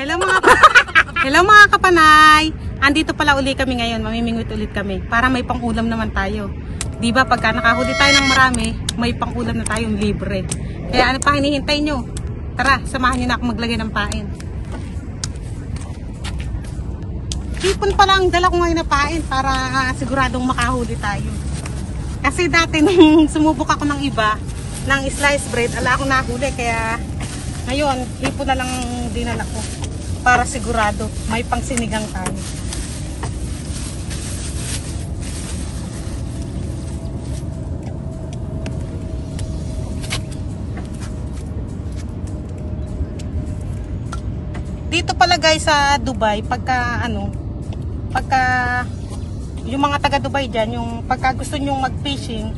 Panay! Andito pala uli kami ngayon, mamimingwit ulit kami para may pangulam naman tayo. Di ba pagka nakahuli tayo ng marami, may pangulam na tayong libre. Kaya ano pa hinihintay nyo? Tara, samahan nyo na ako maglagay ng pain. Hipon pala ang dala ko ngayon na pain para siguradong makahuli tayo. Kasi dati nung sumubok ako ng iba, ng sliced bread, ala akong nahuli. Kaya ngayon, hipon na lang dinala ko para sigurado may pangsinigang tayo. Dito pala guys sa Dubai, pagka ano, pagka yung mga taga Dubai diyan, yung pagka gusto niyo mag-fishing,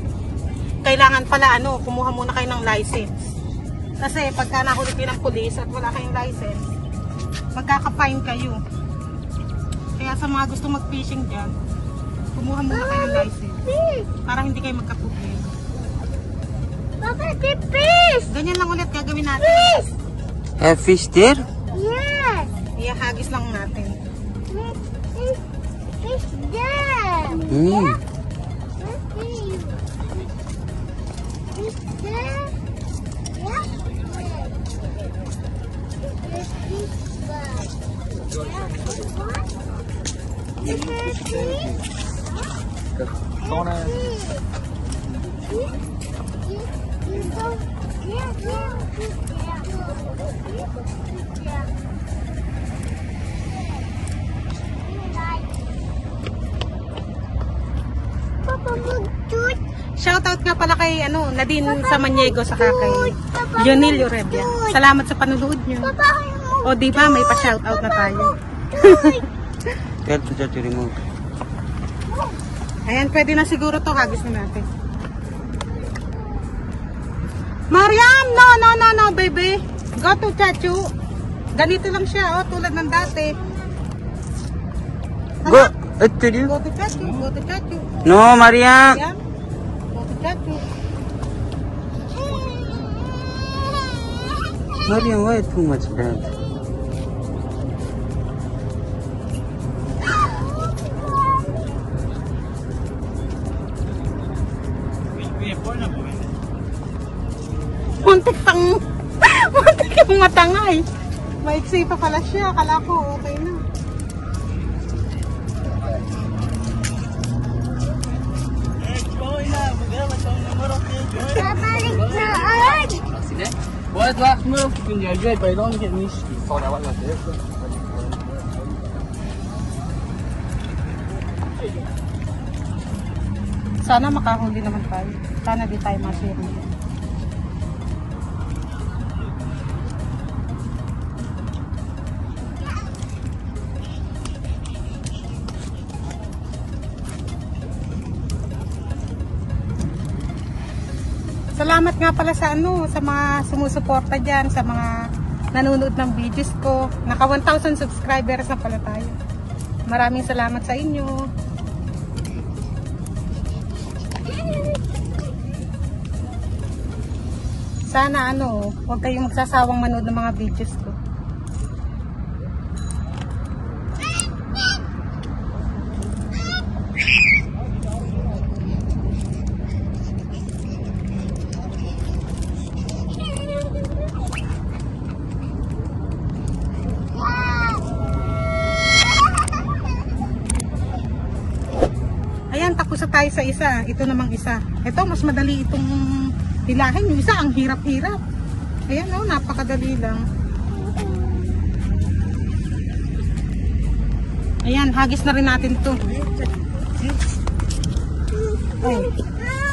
kailangan pala ano, kumuha muna kayo ng license. Kasi pagka nahuli kayo ng pulis at wala kayong license, magkaka-fine kayo. Kaya sa mga gusto mag-fishing diyan, kumuha muna kayo ng license para hindi kayo magka-problema. Papa, fish! Ganyan lang ulit gagawin natin. Fish! Have fish there? Yes! Ihagis lang natin. Kay ano, Nadine Samaniego sa kay Jonil Orebia. Salamat sa panunood nyo. O di ba may pa-shoutout na tayo. Tell to to remove. Ayan, pwede na siguro to hagis na natin. Mariam, no, no, no, no, baby. Go to Chachu. Ganito lang siya, oh, tulad ng dati. Go. I tell you. Go to Chachu, go to Chachu. No, Maria. Mariam, go to Chachu. Maria, why too much bad? Muntik pang, muntik yung matangay. Maiksi pa pala siya, akala ko okay na. Babalik na ay! What last move? Yeah, good, but I don't get me. Thought I was like this. Sana makahuli naman tayo. Sana di tayo masiri. Salamat nga pala sa ano, sa mga sumusuporta diyan, sa mga nanonood ng videos ko. Naka 1,000 subscribers na pala tayo. Maraming salamat sa inyo. Sana ano, huwag kayong magsasawang manood ng mga videos ko. Tayo sa isa. Ito namang isa. Ito, mas madali itong hilahin. Yung isa, ang hirap-hirap. Ayan, no, napakadali lang. Ayan, hagis na rin natin to.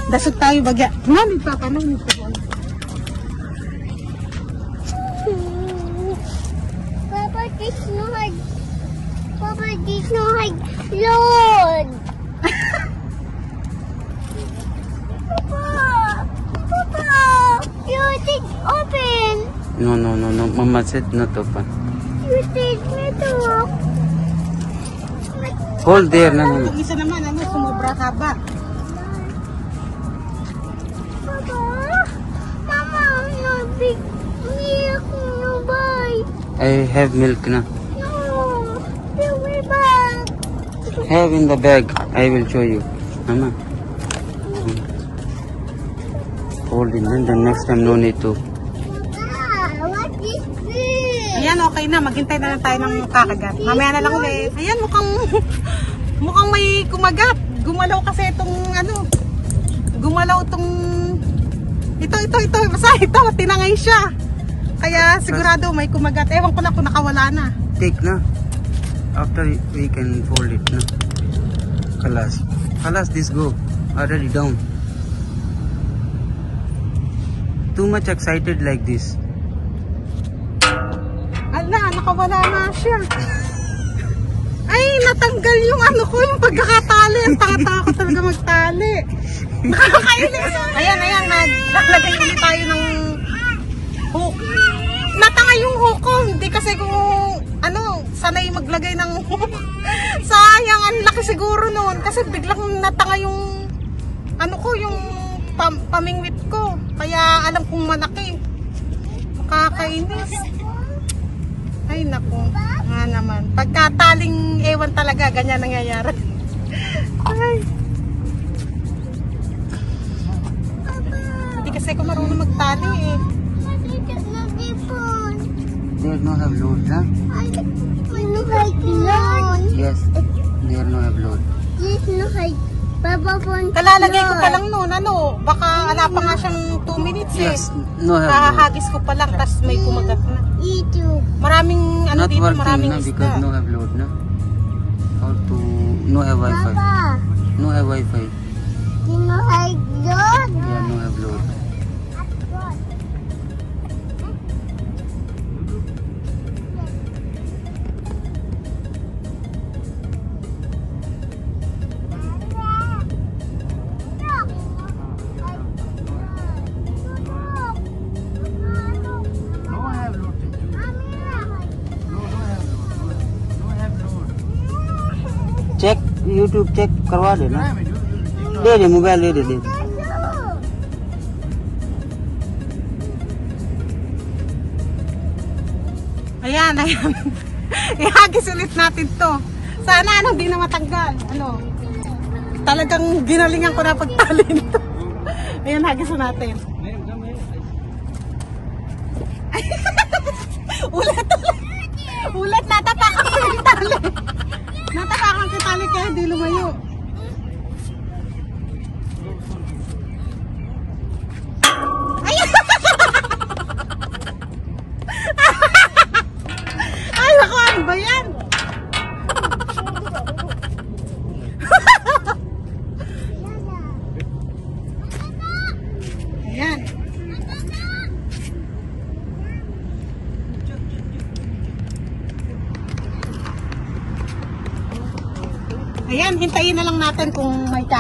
Dasog tayo bagya. May papanong nito. Papa, this no hard. Papa, this no hard. Lord! Open! No, no, no, no. Mama said not open. You did me to Hold there na naman. Yung isa naman, ano, sumobra haba. Papa! Mama, no big milk, no buy. I have milk na. No! The way Papa. Have in the bag. I will show you. Mama. Hold it. Then the next time no need to. Ayan, okay na. Maghintay na lang tayo ng kakagat. Mamaya na lang ulit. Ayan, mukhang, mukhang may kumagat. Gumalaw kasi itong, ano, gumalaw itong, ito, ito, ito, basta ito, tinangay siya. Kaya sigurado may kumagat. Ewan ko na kung nakawala na. Take na. After we can fold it na. Kalas. Kalas this go. Already down. Too much excited like this. Ala, nakawala na siya. Ay, natanggal yung ano ko, yung pagkakatali. Ang tanga-tanga ko talaga magtali. Nakakainis. Ayan, ayan, naglagay ulit tayo ng hook. Natanga yung hook ko. Hindi kasi kung, ano, sanay maglagay ng hook. Sayang, ang laki siguro noon. Kasi biglang natanga yung, ano ko, yung pam pamingwit ko. Kaya alam kong malaki. Nakakainis. Ay, naku. Nga naman. Pagkataling ewan talaga, ganyan nangyayari. Ay. Hindi kasi ako marunong magtali eh. There's no have load na. Phone. Kalalagay ko pa lang noon, ano, baka ala pa nga siyang 2 minutes eh. Yes. No have load. Kahahagis ko pa lang, tas may kumagat na. YouTube. Maraming, ano Not dito, working maraming na because isda. no have load na. How to no have wifi. Papa, No have wifi. you no like loan. Yeah, no have Check YouTube check करवा देना. Damn it, you, you, you दे दे mobile दे दे दे. Ayan, ayan. Ihagis ulit natin to. Sana ano, di na matanggal. Ano, talagang ginalingan ko na pagtali nito. Ayan, hagis na natin. Natapakan ko yung tali kaya hindi lumayo.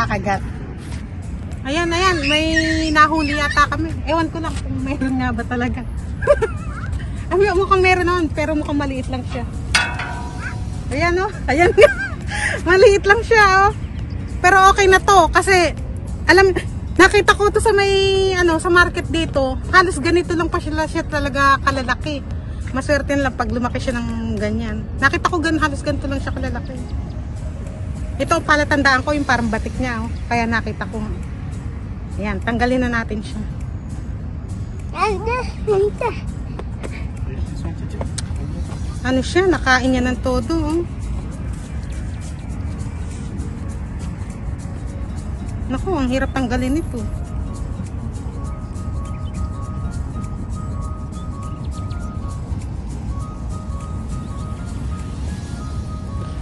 May kakagat. Ayan, ayan, may nahuli yata kami. Ewan ko lang kung meron nga ba talaga. Ay, mukhang meron noon, pero mukhang maliit lang siya. Ayan oh, ayan. maliit lang siya oh. Pero okay na to kasi alam nakita ko to sa may ano sa market dito. Halos ganito lang pa siya, siya talaga kalalaki. Maswerte lang pag lumaki siya ng ganyan. Nakita ko gan halos ganito lang siya kalalaki. Ito palatandaan ko yung parang batik niya oh. Kaya nakita ko. Ayan, tanggalin na natin siya. Ano siya, nakain niya ng todo. Oh. Naku, ang hirap tanggalin ito.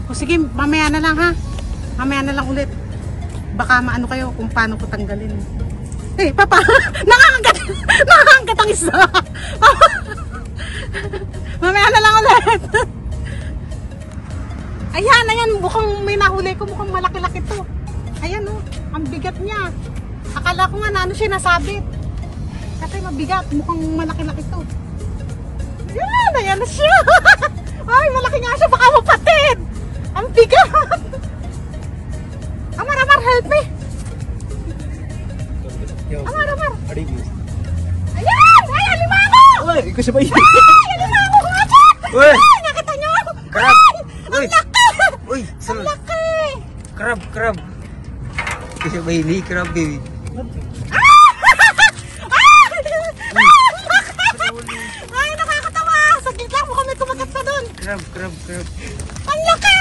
O sige, mamaya na lang ha. Mamaya na lang ulit. Baka maano kayo kung paano ko tanggalin. Eh, papa, nakakagat, nakakagat ang isa. mamaya na lang ulit. Ayan, ayan, mukhang may nahuli ko, mukhang malaki-laki to. Ayan oh, ang bigat niya. Akala ko nga na ano siya nasabit. Kasi mabigat, mukhang malaki-laki to. Ayan, ayan na siya. Ay, malaki nga siya, baka mapatid. Ang bigat. Dyan. Uy! Nakita niyo? Crap. Ay, Uy. ang laki. Crab, crab. Kasi ba ini crab baby? Ay, nakakatawa! Sa gitla mo kami kumagat doon. Crab, crab, crab. Ang laki!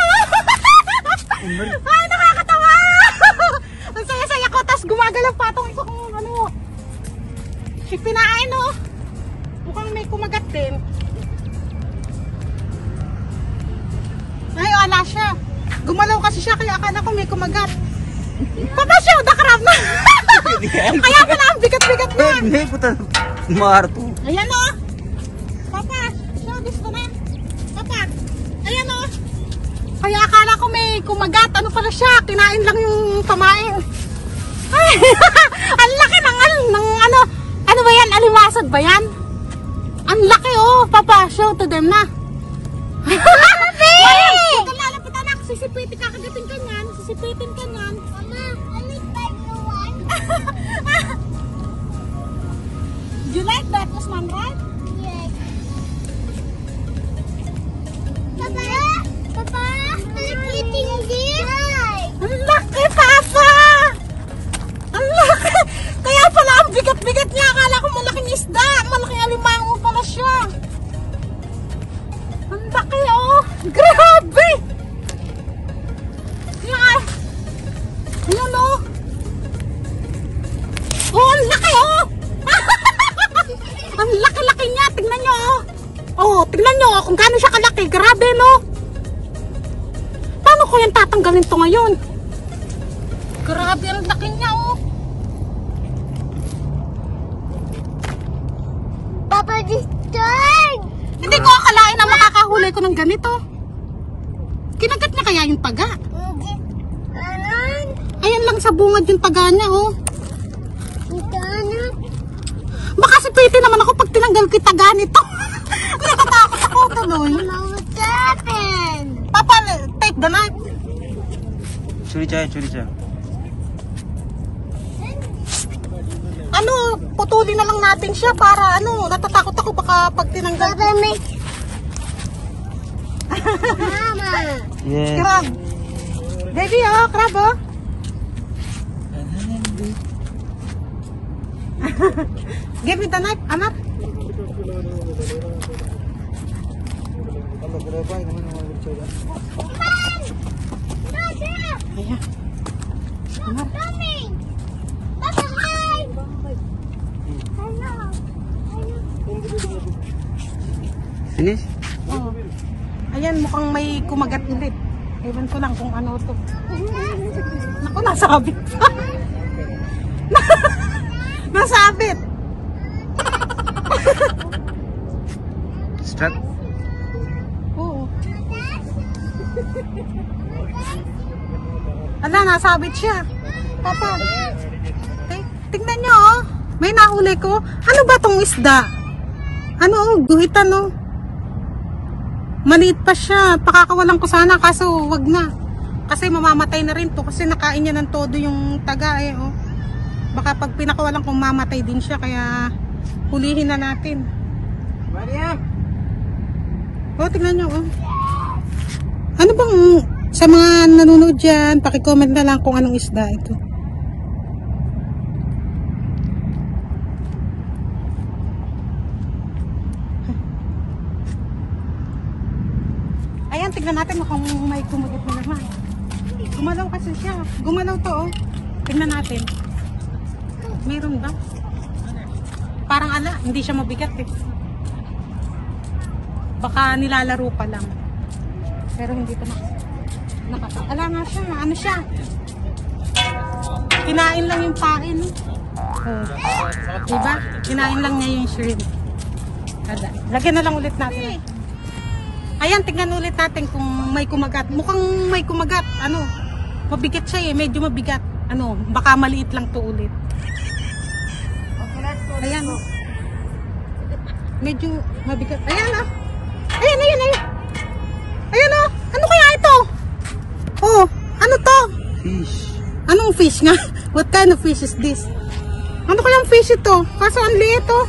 Ay, nakakatawa! Ang saya-saya ko, tapos gumagalaw pa itong isa kong ano. Si pinain, no? Mukhang may kumagat din. Ay, wala siya. Gumalaw kasi siya, kaya akala ko may kumagat. Papa siya, dakarap na. kaya pala ang bigat-bigat na. Hindi ko ta marto. Ayan o. Papa, show this ko na. Papa, ayan o. Kaya akala ko may kumagat. Ano pala siya? Kinain lang yung pamain. Ay, ang laki ng, ng ano. Ano ba yan? Alimasag ba yan? Ang laki oh. Papa, show to them na. Papi! Ito lalapit anak. Sisipitin ka kagating ka niyan. Sisipitin ka niyan. Mama, ano? You like that, Usman, right? Oh, tingnan niyo, oh, kung gaano siya kalaki. Grabe, no? Paano ko yan tatanggalin to ngayon? Grabe, ang laki niya, oh. Papa, this turn. Hindi ko akalain na makakahuli ko ng ganito. Kinagat niya kaya yung taga. Ayan lang sa bungad yung taga niya, oh. Baka si Pete naman ako pag tinanggal ko yung taga nito. Natatakot ako tuloy. What's happened? Papa, take the knife. Churi chai, churi chai. Ano, putulin na lang natin siya para ano, natatakot ako baka pag tinanggal ko. Papa, make. Mama. Yes. Crab. Baby, oh, crab, oh. Give me the knife, anak. Ayan. Anak. Coming. Papa, hi. Hello. Finish? Oh. Ayan, mukhang may kumagat ulit. Ewan ko lang kung ano to. Naku, nasabit. nasabit. Struck? Ala, nasabit siya. Papa. Tingnan nyo, oh. May nahuli ko. Ano ba tong isda? Ano, oh, guhitan, oh. Maliit pa siya. Pakakawalan ko sana, kaso wag na. Kasi mamamatay na rin to. Kasi nakain niya ng todo yung taga, eh, oh. Baka pag pinakawalan ko, mamatay din siya. Kaya, hulihin na natin. Oh, tingnan nyo, oh. Ano bang, sa mga nanonood dyan, pakicomment na lang kung anong isda ito. Ayan, tignan natin mukhang may kumagat na naman. Gumalaw kasi siya. Gumalaw to, oh. Tignan natin. Meron ba? Parang ala, hindi siya mabigat eh. Baka nilalaro pa lang. Pero hindi to na. Nakaka ala nga siya, ano siya? Kinain lang yung pain. Oh. Diba? Kinain lang niya yung shrimp. Ada. Lagyan na lang ulit natin. Ayan, tingnan ulit natin kung may kumagat. Mukhang may kumagat. Ano? Mabigat siya eh. Medyo mabigat. Ano? Baka maliit lang to ulit. Ayan. Medyo mabigat. Ayan ah. Ayan. Ayan oh. Ano kaya ito? Oh, ano to? Fish. Anong fish nga? What kind of fish is this? Ano kayang fish ito? Kaso ang liit oh.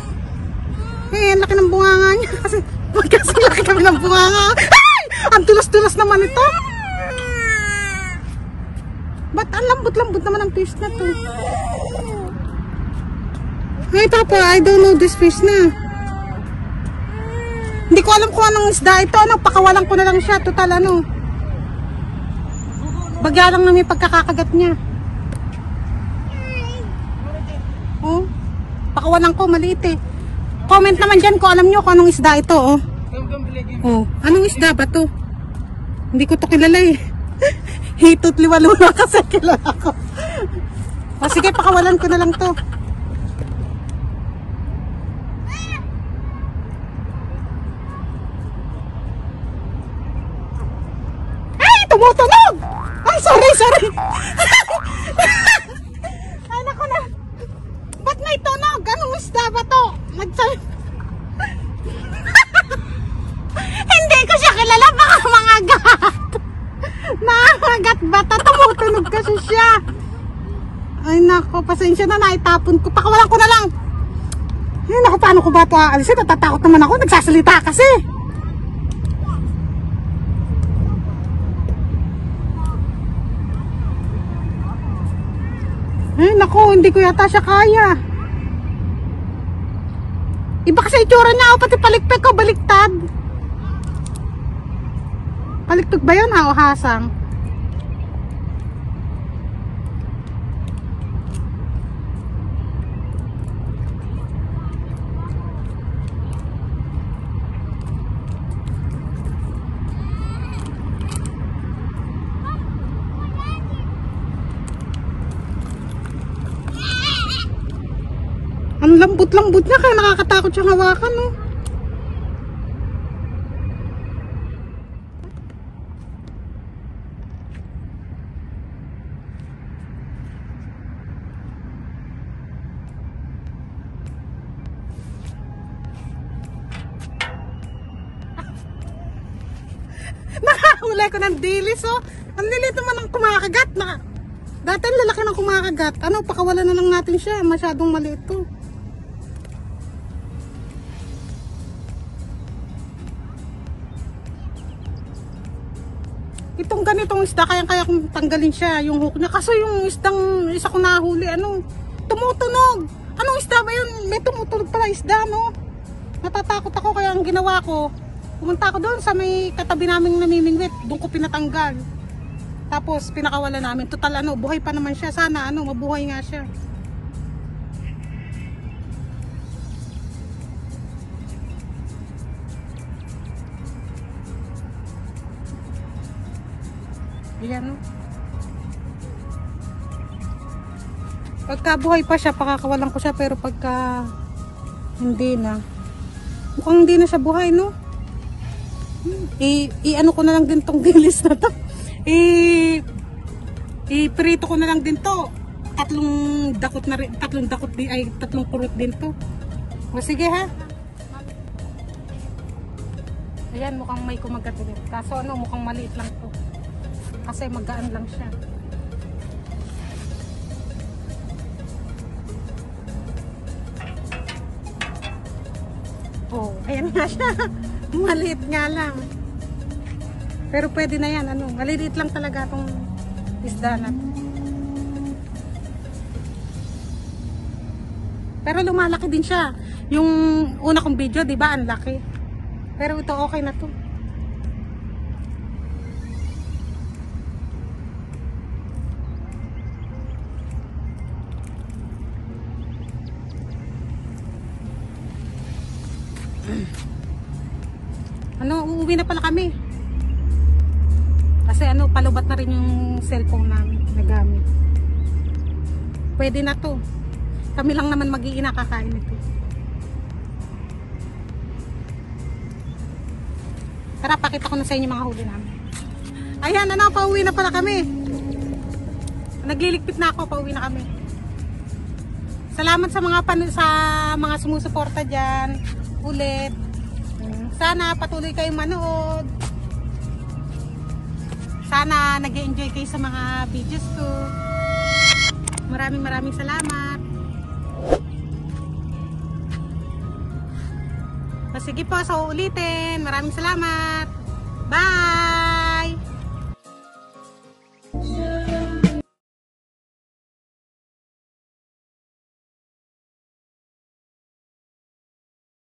Eh, ang laki ng bunganga niya. Kasi, magkasing laki kami ng bunganga. Ay! Ang tulas-tulas naman ito. Ba't ang lambot-lambot naman ang fish na to? Ay, Papa, I don't know this fish na. Hindi ko alam kung anong isda ito. Ano, pakawalan ko na lang siya. Total, ano. Bagya lang na may pagkakakagat niya. Oh, pakawalan ko, maliit eh. Comment naman dyan kung alam nyo kung anong isda ito, oh. Oh, anong isda ba to? Hindi ko to kilala eh. Hitot liwalo na kasi kilala ko. O sige, pakawalan ko na lang to. Ay, tumutunog! Sorry, sorry. Ay, naku na. Ba't may tunog? Anong isda ba to? Nagsabi... Hindi ko siya kilala, baka mga gat. Nakagat bata, tumutunog kasi siya. Ay nako, pasensya na, naitapon ko. Pakawalan ko na lang. Ay nako, paano ko ba ito aalisin? Natatakot naman ako, nagsasalita kasi. Ay nako, hindi ko yata siya kaya. Iba kasi itsura niya, oh, pati palikpik ko, baliktad. Paliktog ba yun ha o hasang? Ang lambot-lambot niya kaya nakakatakot siyang hawakan no. Nakahuli ko ng dilis oh. Ang lilit naman ng kumakagat. Na, dati ang lalaki ng kumakagat. Ano, pakawalan na lang natin siya. Masyadong maliit to. Isda, kaya-kaya kong tanggalin siya, yung hook niya. Kaso yung isdang, isa ko nahuli, ano, tumutunog. Anong isda ba yun? May tumutunog pala isda, no? Natatakot ako, kaya ang ginawa ko, pumunta ako doon sa may katabi naming namimingwit. Doon ko pinatanggal. Tapos, pinakawala namin. Total, ano, buhay pa naman siya. Sana, ano, mabuhay nga siya. Ayan, no? Pagka buhay pa siya, pakakawalan ko siya. Pero pagka hindi na, mukhang hindi na siya buhay, no? I, i-ano ko na lang din tong dilis na to. I, i-prito ko na lang din to. Tatlong dakot na rin, tatlong dakot din, ay tatlong kurot din to. O sige ha. Ayan, mukhang may kumagat ulit. Kaso ano, mukhang maliit lang to. Kasi magaan lang siya. Oh, ayan nga siya. Maliit nga lang. Pero pwede na yan, ano, maliliit lang talaga tong isda na. Pero lumalaki din siya. Yung una kong video, di ba, ang laki. Pero ito okay na to. Uuwi na pala kami. Kasi ano, palubat na rin yung cellphone namin na gamit. Pwede na to. Kami lang naman mag-iina kakain ito. Tara, pakita ko na sa inyo mga huli namin. Ayan, ano, pauwi na pala kami. Nagliligpit na ako, pauwi na kami. Salamat sa mga sa mga sumusuporta diyan. Ulit. Sana patuloy kayong manood. Sana nag enjoy kayo sa mga videos ko. Maraming maraming salamat. Sige po, sa ulitin. Maraming salamat. Bye!